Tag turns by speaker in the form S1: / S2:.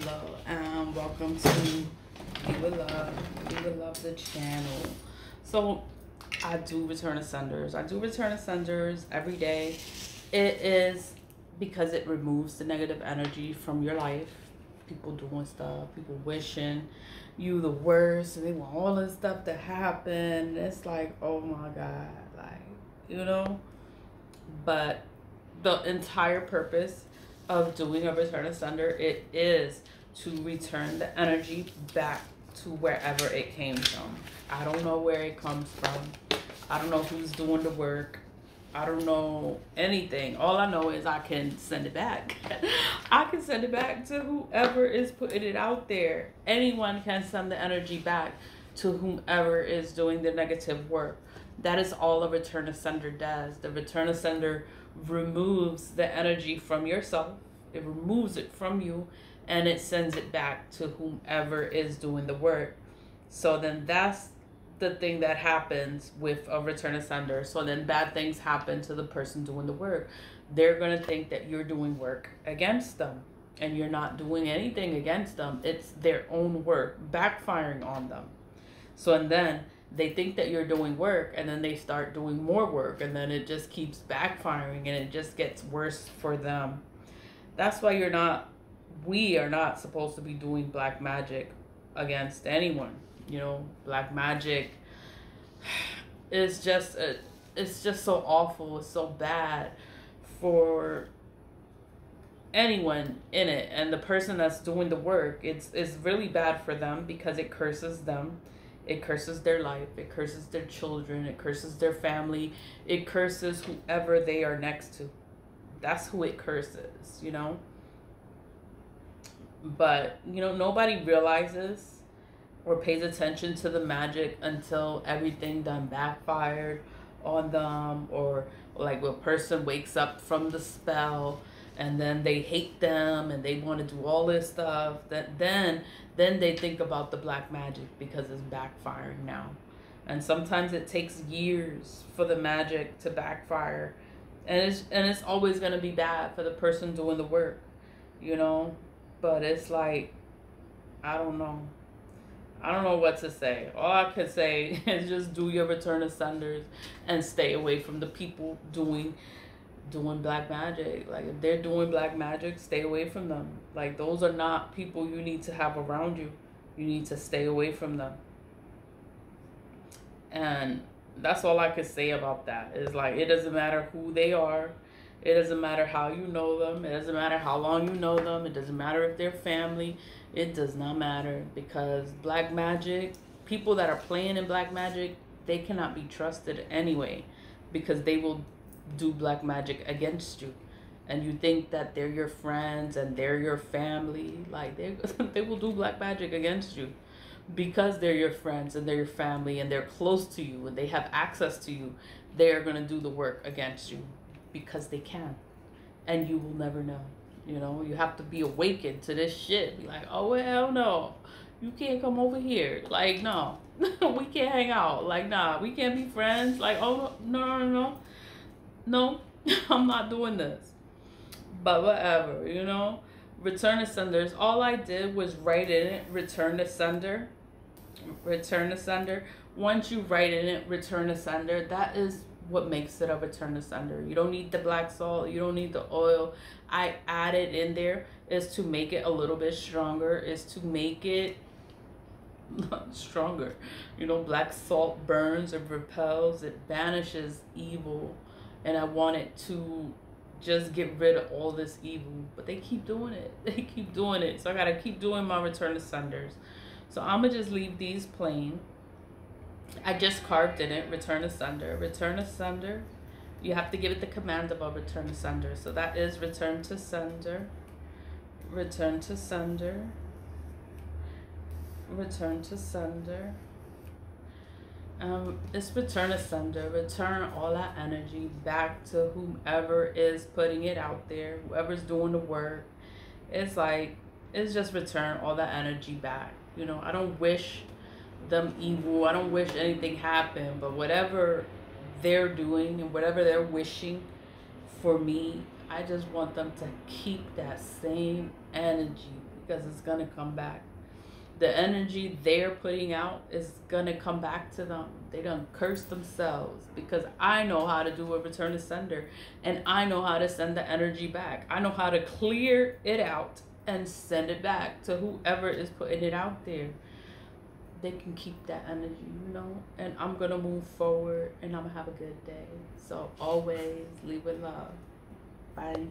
S1: hello and welcome to Be With Love, Be With Love the channel. So I do Return of Senders. I do Return of Senders every day. It is because it removes the negative energy from your life. People doing stuff, people wishing you the worst, and they want all this stuff to happen. It's like, oh my God, like, you know? But the entire purpose of doing a return of sender, it is to return the energy back to wherever it came from. I don't know where it comes from. I don't know who's doing the work. I don't know anything. All I know is I can send it back. I can send it back to whoever is putting it out there. Anyone can send the energy back to whomever is doing the negative work. That is all a return of sender does. The return of sender removes the energy from yourself. It removes it from you and it sends it back to whomever is doing the work. So then that's the thing that happens with a return of sender. So then bad things happen to the person doing the work. They're going to think that you're doing work against them and you're not doing anything against them. It's their own work backfiring on them. So and then they think that you're doing work and then they start doing more work and then it just keeps backfiring and it just gets worse for them. That's why you're not we are not supposed to be doing black magic against anyone. You know, black magic is just a, it's just so awful, it's so bad for anyone in it and the person that's doing the work it's it's really bad for them because it curses them it curses their life. It curses their children. It curses their family. It curses whoever they are next to. That's who it curses, you know? But, you know, nobody realizes or pays attention to the magic until everything done backfired on them or like a person wakes up from the spell and then they hate them and they want to do all this stuff that then then they think about the black magic because it's backfiring now. And sometimes it takes years for the magic to backfire and it's and it's always going to be bad for the person doing the work you know? But it's like i don't know. I don't know what to say. All I could say is just do your return of senders and stay away from the people doing doing black magic. Like if they're doing black magic, stay away from them. Like those are not people you need to have around you. You need to stay away from them. And that's all I could say about that. Is like it doesn't matter who they are. It doesn't matter how you know them. It doesn't matter how long you know them. It doesn't matter if they're family. It does not matter because black magic, people that are playing in black magic, they cannot be trusted anyway because they will do black magic against you. And you think that they're your friends and they're your family like they they will do black magic against you because they're your friends and they're your family and they're close to you and they have access to you. They're going to do the work against you because they can. And you will never know you know? You have to be awakened to this shit. Be like oh well no. You can't come over here. Like no. We can't hang out. Like nah we can't be friends. Like oh no no no no, I'm not doing this. But whatever, you know. Return to senders. All I did was write in it, return to sender. Return to sender. Once you write in it, return to sender, that is what makes it a return to sender. You don't need the black salt. You don't need the oil. I added in there is to make it a little bit stronger, is to make it stronger. You know, black salt burns, it repels, it banishes evil and I wanted to just get rid of all this evil. But they keep doing it. They keep doing it. So I gotta keep doing my return to senders. So I'm gonna just leave these plain. I just carved in it, return to sender, return to sender. You have to give it the command of a return to sender. So that is return to sender, return to sender, return to sender. Um, it's return asunder, return all that energy back to whomever is putting it out there, whoever's doing the work. It's like, it's just return all that energy back. You know, I don't wish them evil. I don't wish anything happened, but whatever they're doing and whatever they're wishing for me, I just want them to keep that same energy. because it's gonna come back. The energy they're putting out is gonna come back to them. They don't curse themselves because I know how to do a return to sender and I know how to send the energy back. I know how to clear it out and send it back to whoever is putting it out there. They can keep that energy, you know, and I'm gonna move forward and I'm gonna have a good day. So always leave with love. Bye.